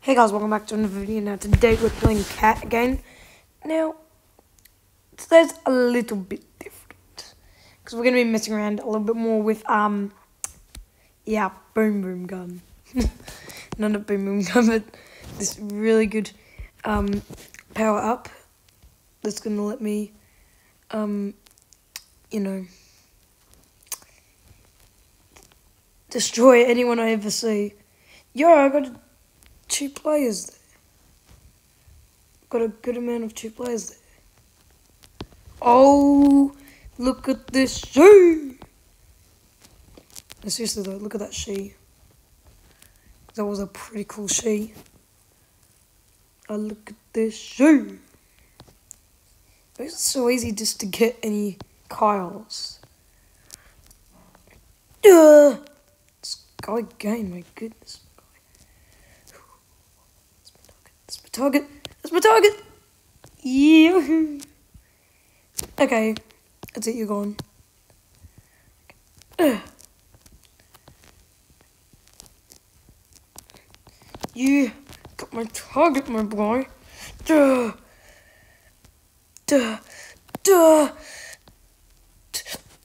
Hey guys, welcome back to another video. Now today we're playing KAT again. Now, today's a little bit different. Because we're going to be messing around a little bit more with, um, yeah, Boom Boom Gun. Not a Boom Boom Gun, but this really good, um, power up that's going to let me, um, you know, destroy anyone I ever see. Yo, I got two players there. Got a good amount of two players there. Oh, look at this she. No, seriously though, look at that she. That was a pretty cool she. Oh, look at this she. It's so easy just to get any Kyles. Uh, Sky game, my goodness. That's my target. That's my target. Yeah. Okay. That's it. You're gone. You got my target, my boy. Duh. Duh. Duh.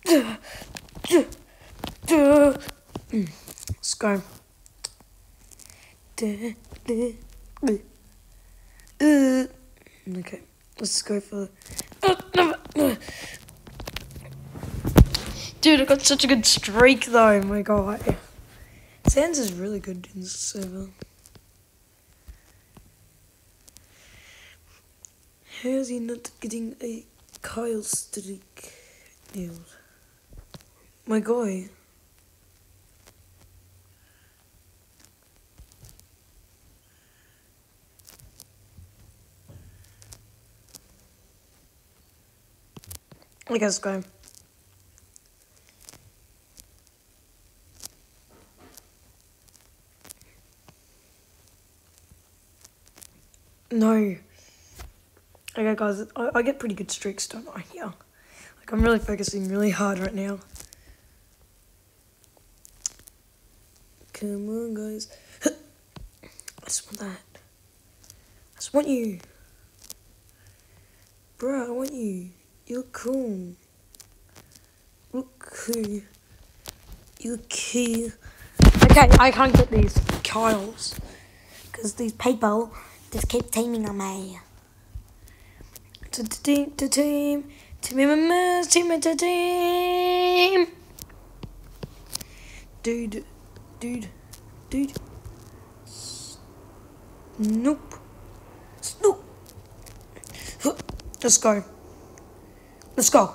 Duh. Duh. Duh. Hmm. Let's go. Duh. Duh. Duh. Uh, okay, let's go for. Dude, I got such a good streak though, my god. Sans is really good in this server. How is he not getting a Kyle streak nailed? My guy. I guess go. No. Okay, guys, I, I get pretty good streaks, don't I? Yeah. Like, I'm really focusing really hard right now. Come on, guys. I just want that. I just want you. Bro, I want you. You're cool. Look cool. You're cool. Okay, I can't get these Kyles. Because these people just keep teaming on me. To team, to team, to me, my team, to team. Dude, dude, dude. Nope. Nope. Let's go. Let's go.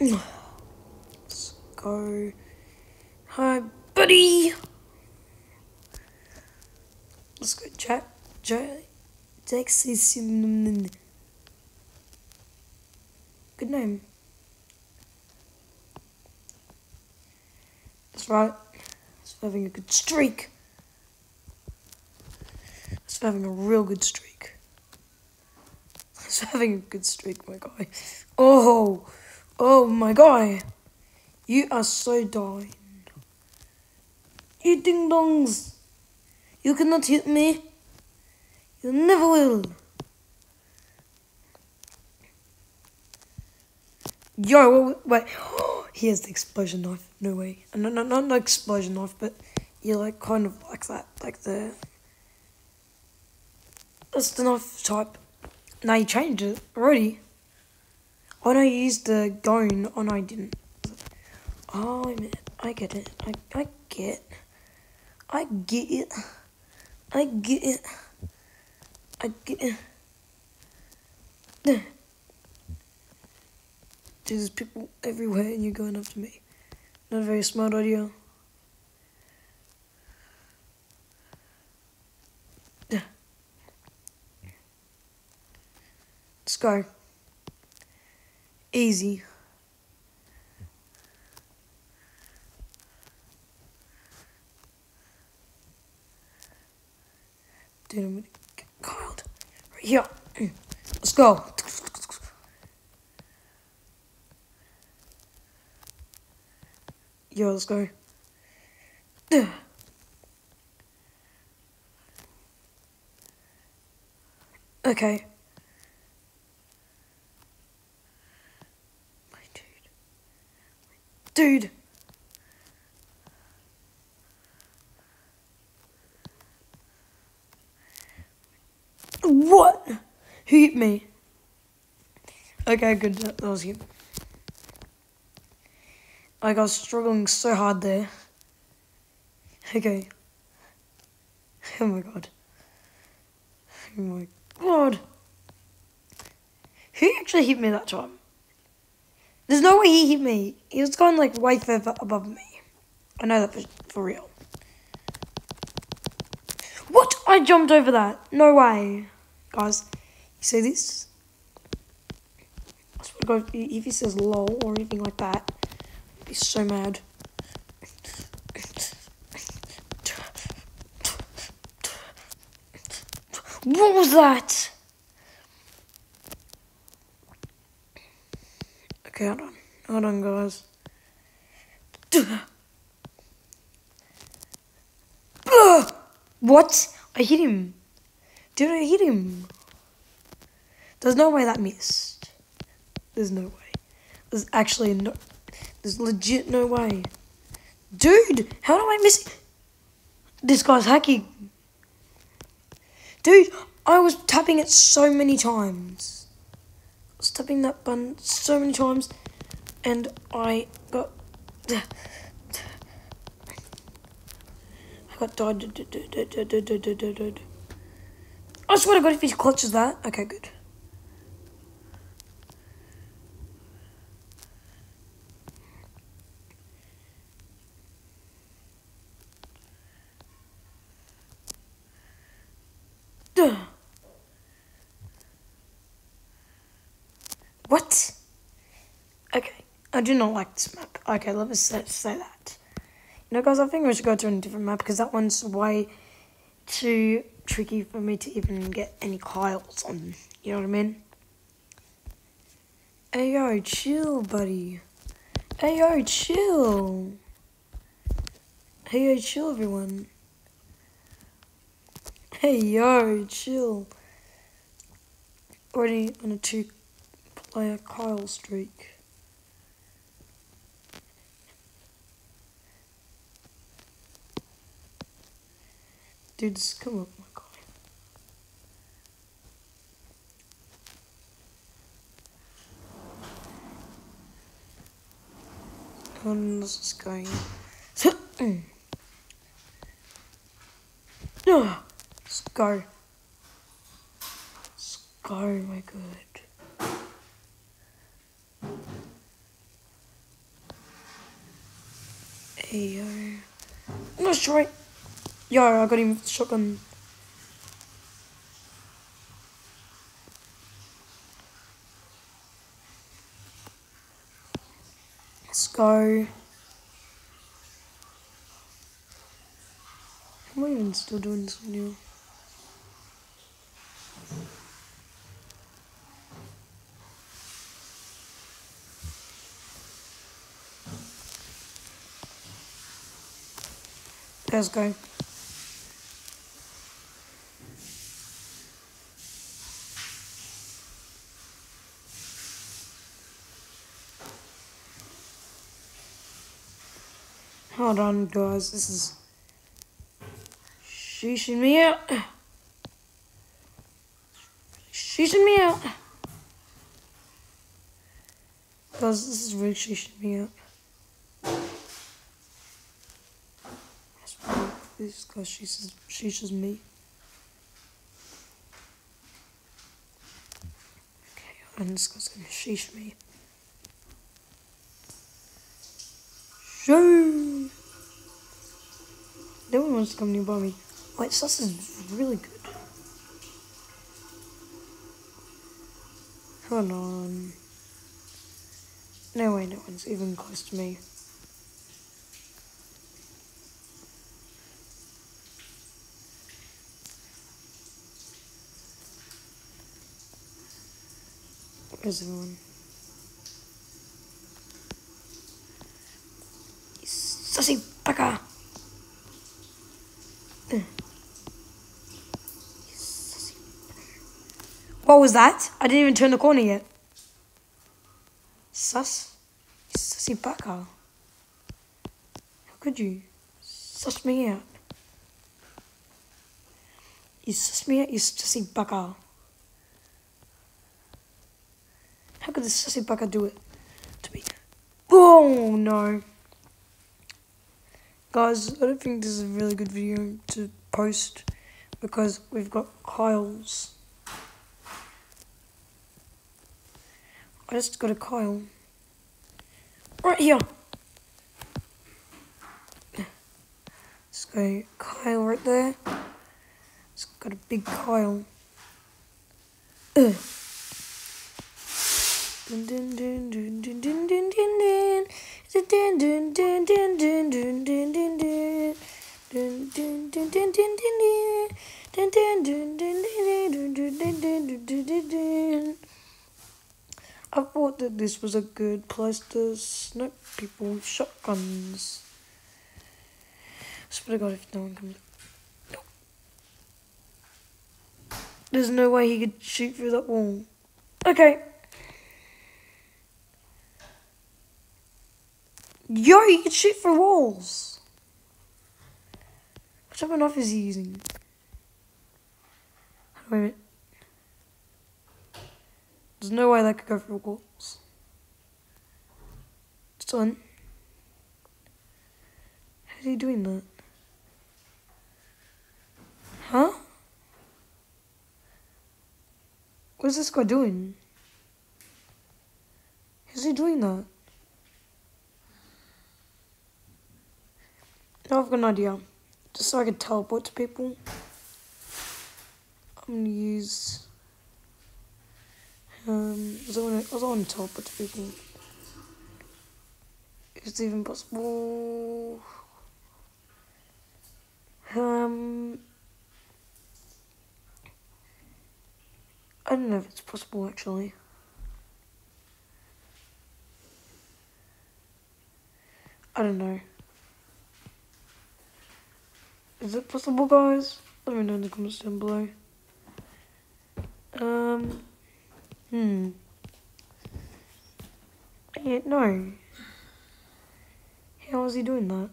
Let's go. Hi, buddy. Let's go, Jack. Jack. Texas. Good name. That's right. It's having a good streak. It's having a real good streak. Having a good streak, my guy. Oh, oh my guy. You are so dying. You ding dongs. You cannot hit me. You never will. Yo, wait. He has the explosion knife. No way. No, no, not the explosion knife, but you like kind of like that, like the. That's the knife type. Now you changed it already. Oh no, you used the gone. Oh no, I didn't. Oh, I get it. I, I get. I get it. I get it. I get it. There's people everywhere and you're going after me. Not a very smart idea. Let's go. Easy. Dude, I'm gonna get coiled. Right here. Let's go. Yo, let's go. Okay. Dude. What? Who hit me? Okay, good. That was him. Like, I was struggling so hard there. Okay. Oh my god. Oh my god. Who actually hit me that time? There's no way he hit me. He was going like way further above me. I know that for, for real. What? I jumped over that. No way. Guys, you see this? I swear to God, if he says lol or anything like that, I'd be so mad. What was that? Okay, hold on. Hold on, guys. What? I hit him. Dude, I hit him? There's no way that missed. There's no way. There's actually no... There's legit no way. Dude, how do I miss... This guy's hacking. Dude, I was tapping it so many times. Was tapping that button so many times, and I got. I got died. I swear to God, if he clutches that. Okay, good. What? Okay, I do not like this map. Okay, let us say, say that. You know, guys, I think we should go to a different map because that one's way too tricky for me to even get any Kyles on. You know what I mean? Hey, yo, chill, buddy. Hey, yo, chill. Hey, yo, chill, everyone. Hey, yo, chill. Already on a two player Kyle streak. Dudes, come up, my guy. And this is going. Ah, Let's go. My good. Hey, yo. No, Yo, I got him with the shotgun. Let's go. Am I even still doing this video? Let's go. Hold on, guys. This is sheeshing me out. Sheeshing me out. Guys, this is really sheeshing me out. This guy sheeshes, sheeshes me. Okay, and this guy's gonna sheesh me. Shoo! No one wants to come nearby me. Wait, sauce is really good. Hold on. No way, no one's even close to me. Where's everyone? Sussy bugger! What was that? I didn't even turn the corner yet. Sus? Sussy bugger. How could you? Suss me out. You suss me out, you sussy bugger. How could this sussy bugger do it to me? Oh no. Guys, I don't think this is a really good video to post because we've got Kyle's. I just got a Kyle. Right here. Let's go Kyle right there. It's got a big coil. Ugh. I thought that this was a good place to snipe people with shotguns. I Swear to God, if no one comes. There's no way he could shoot through that wall. Okay. Yo, he can shoot through walls. What type of knife is he using? Wait a minute. There's no way that could go through walls. Son. How's he doing that? Huh? What's this guy doing? How's he doing that? Now I've got an idea. Just so I can teleport to people. I'm gonna use I don't I don't want to teleport to people. If it's even possible. Um, I don't know if it's possible actually. I don't know. Is it possible, guys? Let me know in the comments down below. Um. Hmm. Yeah, no. How is he doing that?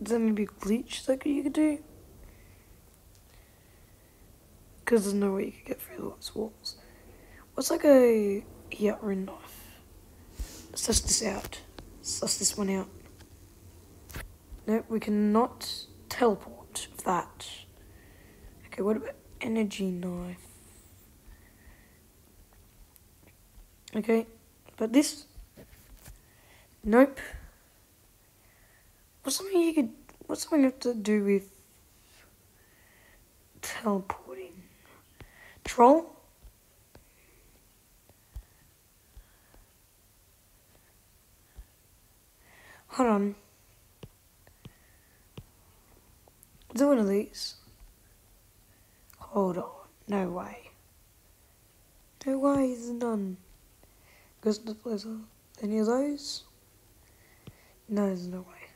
Is that maybe glitch that you could do? Because there's no way you could get through those walls. What's like a Yatrin knife? Test this out. Let's this one out. No, we cannot teleport that. Okay, what about energy knife. Okay, but this, nope. What's something you could, what's something you have to do with teleporting? Troll? Hold on. Do one of these. Hold on. No way. No way is done. Goes to the place any of those? No, there's no way.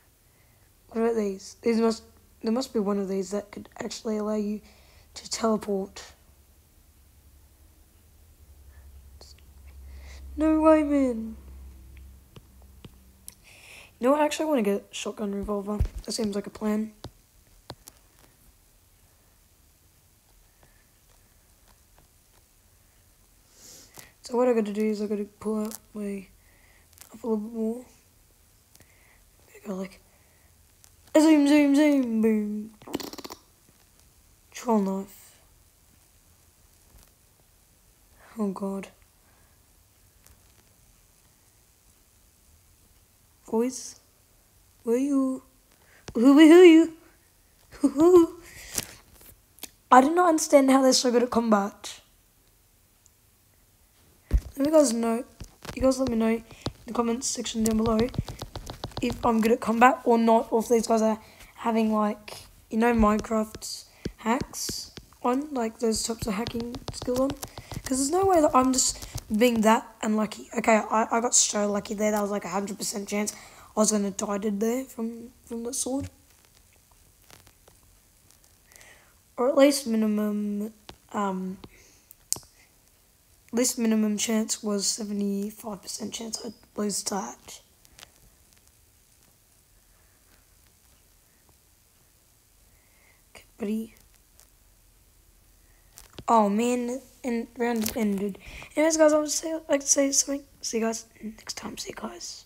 What about these? These must there must be one of these that could actually allow you to teleport. No way, man. You know? I actually want to get a shotgun revolver. That seems like a plan. So what I got to do is I got to pull out my a little bit more. I go like zoom, zoom, zoom, boom. Troll knife. Oh god. Boys, where you? Who are you? I do not understand how they're so good at combat. Let me guys know. You guys let me know in the comments section down below if I'm good at combat or not, or if these guys are having like you know Minecraft hacks on, like those types of hacking skill on. Because there's no way that I'm just being that unlucky. Okay, I, I got so lucky there. That was like a hundred percent chance I was gonna die dead there from from the sword. or at least minimum, um, least minimum chance was 75% chance I'd lose touch. Okay, buddy. Oh man, and round ended. Anyways, guys, I would say like to say something. See you guys next time. See you guys.